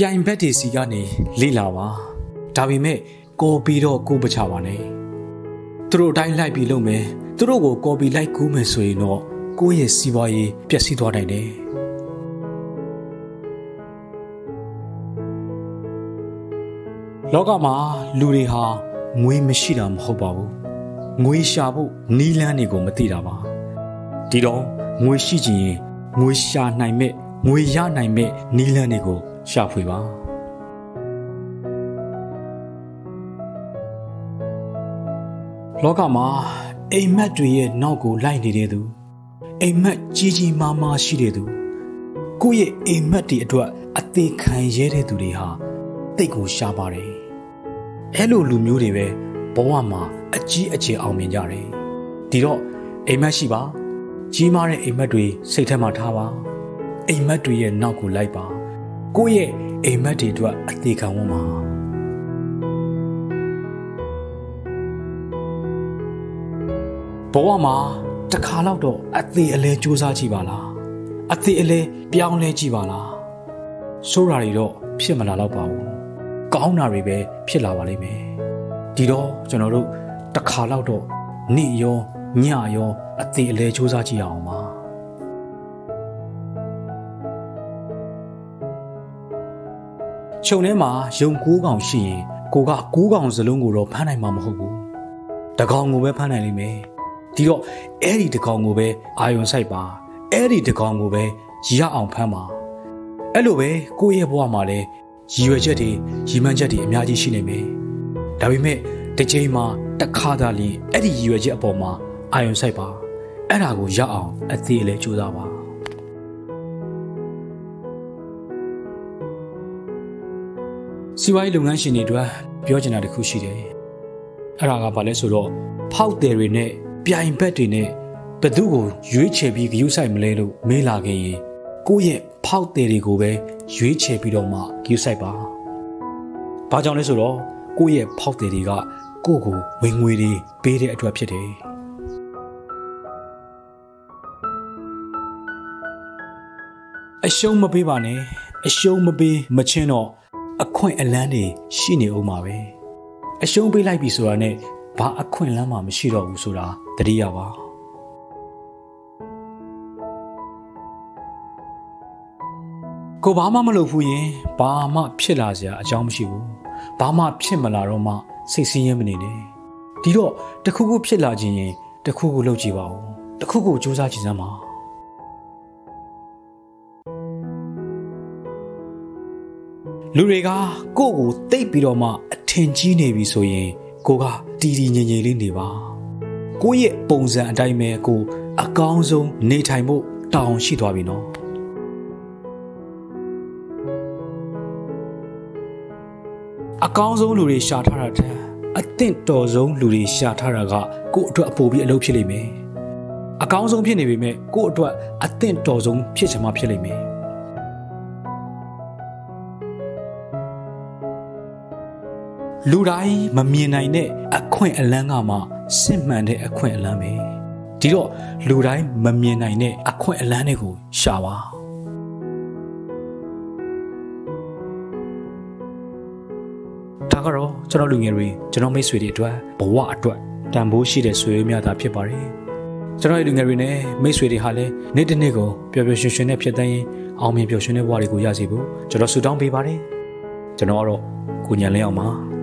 ပြိုင်ဘက်တွေစီကနေလေ့လာပါဒါပေမဲ့ကော်ပီတော့ကိုမချပါနဲ့သူတို့အတိုင်းလိုက်ပြီးလုပ်မယ်သူတို့ကိုကော်ပီလိုက်ကူးမယ်ဆိုရင်တော့ကိုယ့်ရဲ့စီးပွားရေးပျက်စီးသွားနိုင်တယ်လောကမှာလူတွေဟာငွေမရှိတာမဟုတ်ပါဘူးငွေရှာဖို့နီးလန်းတွေကိုမသိတာပါဒီတော့ငွေရှိချင်ရင်ငွေရှာနိုင်မဲ့ငွေရနိုင်မဲ့နီးလန်းတွေကို ရှာဖွေပါလောကမှာအိမ်မက်တွေရဲ့နောက်ကိုလိုက်နေတဲ့သူအိမ်မက်ကြီးကြီးမားမားရှိတဲ့သူကိုယ့်ရဲ့အိမ်မက်တွေအတွက်အသေးခံရဲတဲ့သူတွေဟာတိတ်ကိုရှားပါတယ်အဲ့လိုလူမျိုးတွေပဲဘဝမှာအကြီးအကျယ်အောင်မြင်ကြတယ်ဒီတော့အိမ်မက်ရှိပါကြီးမားတဲ့အိမ်မက်တွေစိတ်ထဲမှာထားပါအိမ်မက်တွေရဲ့နောက်ကိုလိုက်ပါ ကိုယ့်ရဲ့အိမ်မက်တွေအတွက်အသေးခံဝန်းပါဘဝမှာတစ်ခါတော့တော့အသေးအလဲစူးစမ်းကြည့်ပါလားအသေးအလဲပြောင်းလဲကြည့်ပါလားဆိုးတာတွေတော့ဖြစ်မလာတော့ပါဘူးကောင်းတာတွေပဲဖြစ်လာပါလိမ့်မယ်ဒီတော့ကျွန်တော်တို့တစ်ခါတော့တော့နေ့ရောညရောအသေးအလဲစူးစမ်းကြည့်အောင်ပါ ခြုံထဲမှာယုံကိုးကောင်ရှိရင်ကိုကကိုးကောင်စလုံးကိုတော့ဖမ်းနိုင်မှာမဟုတ်ဘူးတကောင်ကိုပဲဖမ်းနိုင်လိမ့်မယ်ဒီတော့အဲ့ဒီတကောင်ကိုပဲအာယုံဆိုင်ပါအဲ့ဒီတကောင်ကိုပဲရအောင်ဖမ်းပါအဲ့လိုပဲကိုယ့်ရဲ့ဘဝမှာလည်းရည်ရွယ်ချက်တွေရည်မှန်းချက်တွေအများကြီးရှိနေမယ်ဒါပေမဲ့တစ်ချိန်မှာတစ်ခါသာလျှင်အဲ့ဒီရည်ရွယ်ချက်အပေါ်မှာအာယုံဆိုင်ပါအဲ့ဒါကိုရအောင်အသေးလေးကြိုးစားပါ စီးပွားရေးလုပ်ငန်းရှင်တွေအတွက်ပြောချင်တာတစ်ခုရှိတယ်အဲ့ဒါကဘာလဲဆိုတော့ဖောက်တယ်တွေနဲ့ပြိုင်ဘက်တွေနဲ့ဘသူ့ကိုရွေးချယ်ပြီးဂရုစိုက်မလဲလို့မေးလာခင်ရင်ကိုယ့်ရဲ့ဖောက်တယ်တွေကိုပဲရွေးချယ်ပြီးတော့မှဂရုစိုက်ပါ။ဘာကြောင့်လဲဆိုတော့ကိုယ့်ရဲ့ဖောက်တယ်တွေကကိုယ့်ကိုဝင်ငွေတွေပေးတဲ့အတွက်ဖြစ်တယ်။အရှုံးမပေးပါနဲ့အရှုံးမပေးမချင်းတော့ အခွင့်အလန်းတွေရှိနေဦးမှာပဲအရှုံးပေးလိုက်ပြီဆိုတာနဲ့ဘာအခွင့်အလမ်းမှမရှိတော့ဘူးဆိုတာသတိရပါကိုဘာမှမလုပ်ဘူးရင်ဘာမှဖြစ်လာစရာအကြောင်းမရှိဘူးဘာမှဖြစ်မလာတော့မှစိတ်ဆင်းရဲမနေနဲ့ဒီတော့တခုခုဖြစ်လာခြင်းရင်တခုခုလုပ်ကြည့်ပါဦးတခုခုစူးစမ်းကြည့်စမ်းပါ လူတွေကကိုယ့်ကိုတိတ်ပြီးတော့မှအထင်ကြီးနေပြီဆိုရင်ကိုကတီတီငြိမ်ငြိမ်လေးနေပါကိုယ့်ရဲ့ပုံစံအတိုင်းပဲကို အကောင်းဆုံးနေထိုင်ဖို့တောင်းရှိသွားပြီနော်အကောင်းဆုံးလူတွေရှာထားတာတဲ့အသင့်တော်ဆုံးလူတွေရှာထားတာကကို့အတွက်အပိုပြီးအလုပ်ဖြစ်လိမ့်မယ်အကောင်းဆုံးဖြစ်နေပေမဲ့ကို့အတွက်အသင့်တော်ဆုံးဖြစ်ချင်မှဖြစ်လိမ့်မယ် လူတိုင်းမမြင်နိုင်တဲ့အခွင့်အလန်းကမှစစ်မှန်တဲ့အခွင့်အလန်းပဲဒီတော့လူတိုင်းမမြင်နိုင်တဲ့အခွင့်အလန်းတွေကိုရှာပါဒါကတော့ကျွန်တော်လူငယ်တွေကျွန်တော်မိတ်ဆွေတွေအတွက်ဘဝအတွက်တန်ဖိုးရှိတဲ့ဆွေမျိုးများတာဖြစ်ပါတယ်ကျွန်တော်ရဲ့လူငယ်တွေနဲ့မိတ်ဆွေတွေဟာလည်းနေ့တစ်နေ့ကိုပျော်ပျော်ရွှင်ရွှင်နဲ့ဖြစ်တဲ့ရင်အောင်မြင်ပျော်ရွှင်တဲ့ဘဝတွေကိုရစီဖို့ကျွန်တော်ဆုတောင်းပေးပါတယ်ကျွန်တော်ကတော့ကိုညံလင်းအောင်ပါ